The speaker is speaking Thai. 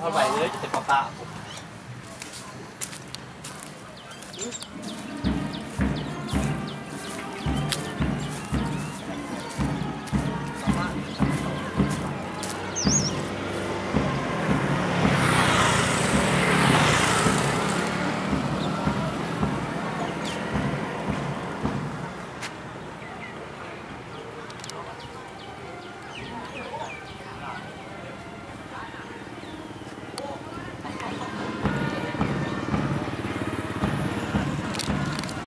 เท่าไหร่เลยจะเป็นปะปะ